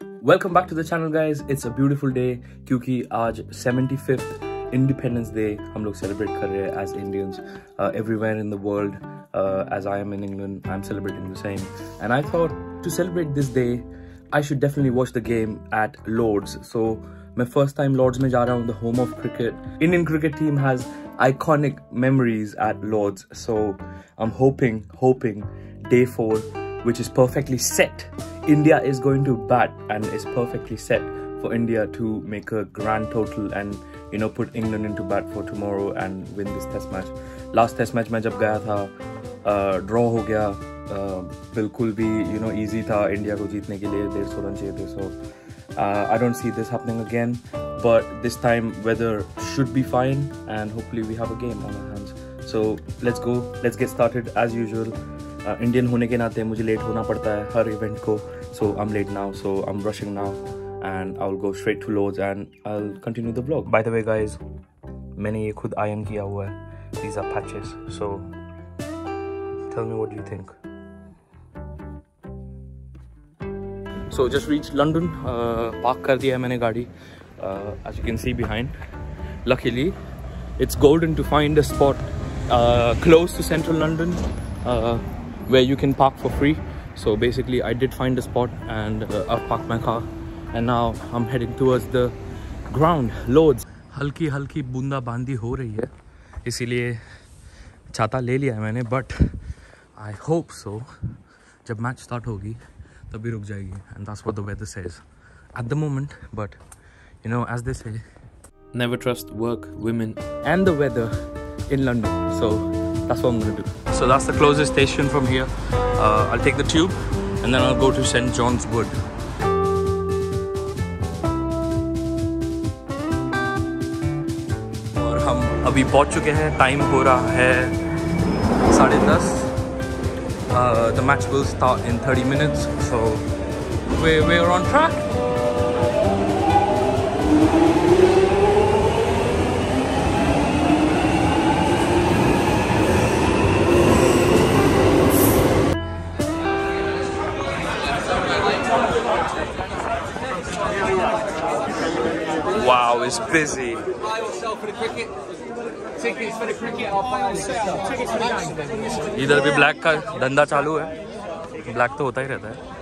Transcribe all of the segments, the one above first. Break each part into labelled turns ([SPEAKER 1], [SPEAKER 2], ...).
[SPEAKER 1] Welcome back to the channel guys it's a beautiful day क्योंकि आज 75th independence day हम लोग celebrate कर रहे हैं as Indians everywhere in the world as I am in England I am celebrating the same and I thought to celebrate this day I should definitely watch the game at Lord's so मैं first time Lord's में जा रहा हूँ the home of cricket Indian cricket team has iconic memories at Lords. So I'm hoping, hoping day four, which is perfectly set. India is going to bat and is perfectly set for India to make a grand total and you know put England into bat for tomorrow and win this test match. Last test match मैं जब गया था draw हो गया बिल्कुल भी you know easy था India को जीतने के लिए डेढ़ सौ रन चाहिए थे सो I don't see this happening again but this time weather should be fine and hopefully we have a game on our hands so let's go let's get started as usual Indian होने के नाते मुझे late होना पड़ता है हर event को। So I am late now so I am rushing now and I will go straight to Lord's and I will continue the blog by the way guys मैंने ये खुद आयन किया हुआ है। These are patches so tell me what you think so just reach London park कर दिया है मैंने गाड़ी। can see behind luckily it's golden to find a spot uh, close to central london uh, where you can park for free. So basically i did find a spot and uh, i've parked my car. And now i'm heading towards the ground Lord's. halki halki bunda bandi ho rahi hai isiliye chata le liya maine but i hope so jab match start hogi tabhi ruk and that's what the weather says at the moment but you know as they say never trust work women and the weather in london. So that's what I'm gonna do. So that's the closest station from here. Uh, I'll take the tube and then I'll go to St. John's Wood. और हम अभी पहुंच चुके हैं time हो रहा है साढ़े दस the match will start in 30 minutes so we we are on track Wow, it's busy. इधर भी ब्लैक का धंधा चालू है ब्लैक तो होता ही रहता है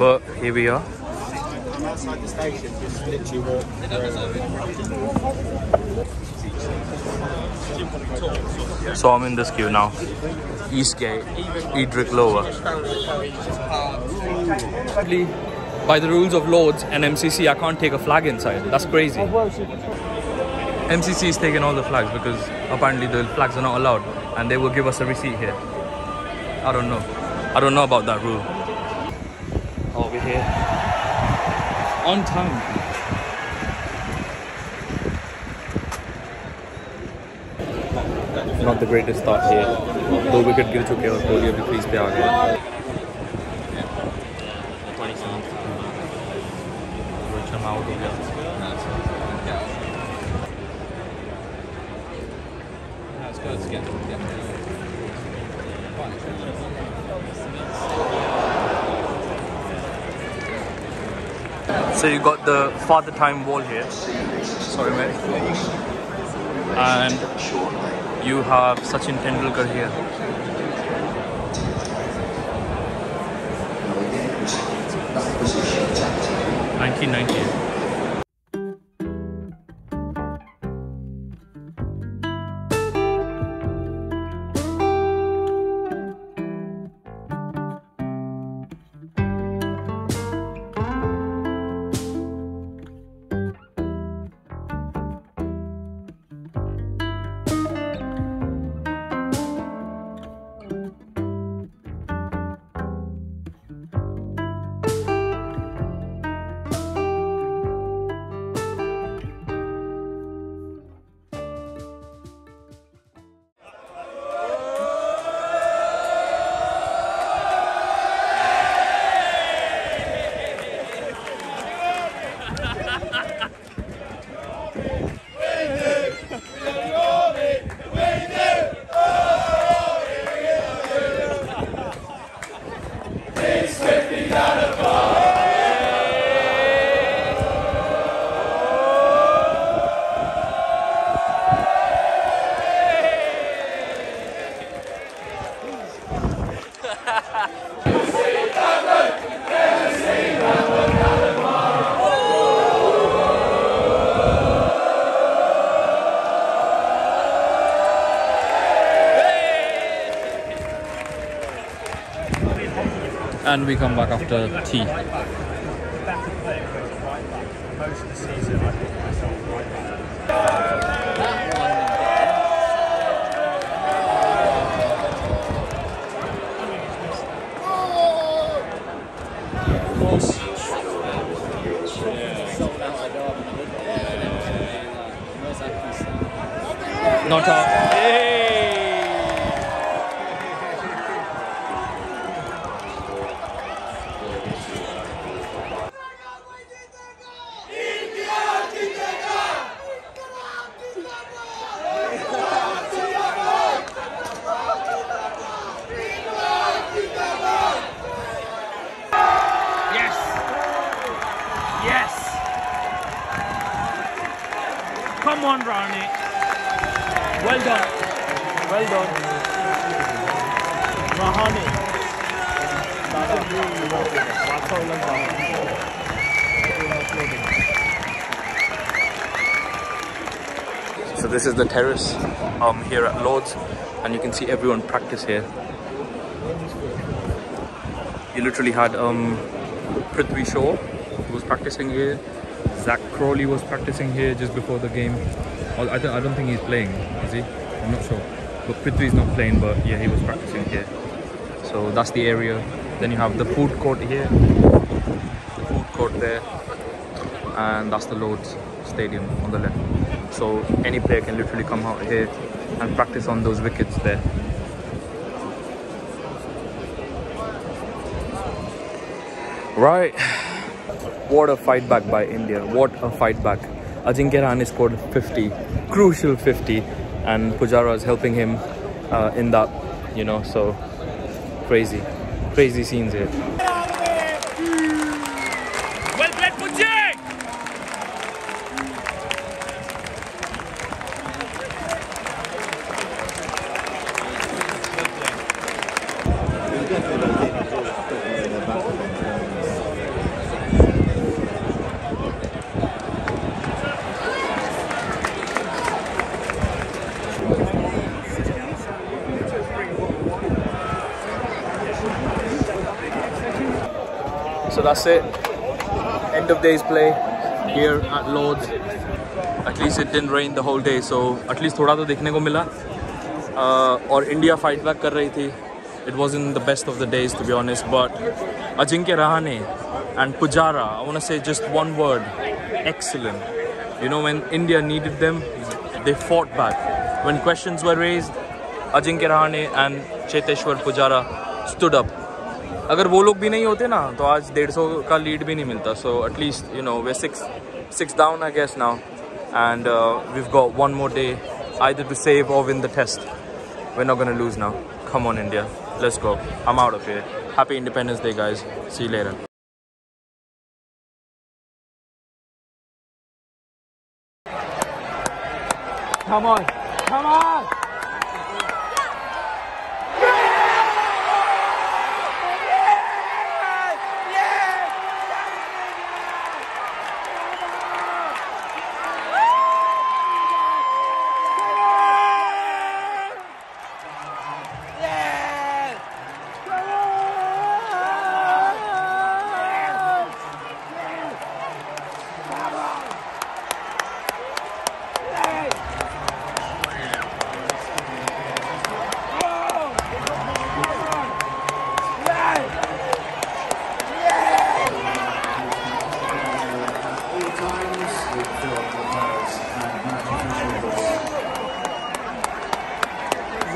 [SPEAKER 1] But here we are.
[SPEAKER 2] outside the station, just literally walk
[SPEAKER 1] So I'm in this queue now. Eastgate, Edric Lower. by the rules of Lords and MCC, I can't take a flag inside. That's crazy. MCC is taking all the flags because apparently the flags are not allowed and they will give us a receipt here. I don't know. I don't know about that rule. Oh, we're here. On time. Not the greatest start here. दो wicket गिर चुके हैं और कोहली अभी crease पे आ So you got the father time wall here. Sorry, mate. And you have Sachin Tendulkar here. 1998.
[SPEAKER 3] And we come back after tea. Not out.
[SPEAKER 1] So this is the terrace um, here at Lords and you can see everyone practice here. You literally had um, Prithvi Shaw who was practicing here. Zak Crawley was practicing here just before the game. I don't think he's playing, is he? I'm not sure. But is not playing, but yeah, he was practicing here. So that's the area. Then you have the food court here, the food court there, and that's the Lords Stadium on the left. So any player can literally come out here and practice on those wickets there. Right. What a fight back by India. What a fight back. Ajinkya Rahane scored 50, crucial 50, and Pujara is helping him uh, in that, you know, so crazy. Crazy scenes here.
[SPEAKER 3] Well played, Pujay!
[SPEAKER 1] So that's it. End of day's play here at Lords. At least it didn't rain the whole day, so at least थोड़ा तो देखने को मिला. Uh, और India fight back कर रही थी. It wasn't the best of the days to be honest, but Ajinkya Rahane and Pujara, I want to say just one word, excellent. You know when India needed them, they fought back. When questions were raised, Ajinkya Rahane and Cheteshwar Pujara stood up. अगर वो लोग भी नहीं होते ना तो आज डेढ़ सौ का लीड भी नहीं मिलता. So at least you know we six six down I guess now and we go one more day I do save off in the way no gun loose now come on India let's go I'm out of here happy independence day guys see लेर
[SPEAKER 2] Come on. Come on.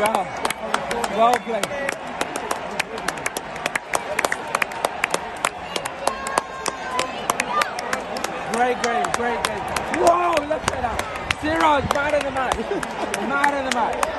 [SPEAKER 2] Well, well played. Great game, great game. Whoa, look at that. Siraj, man of the match. man of the match.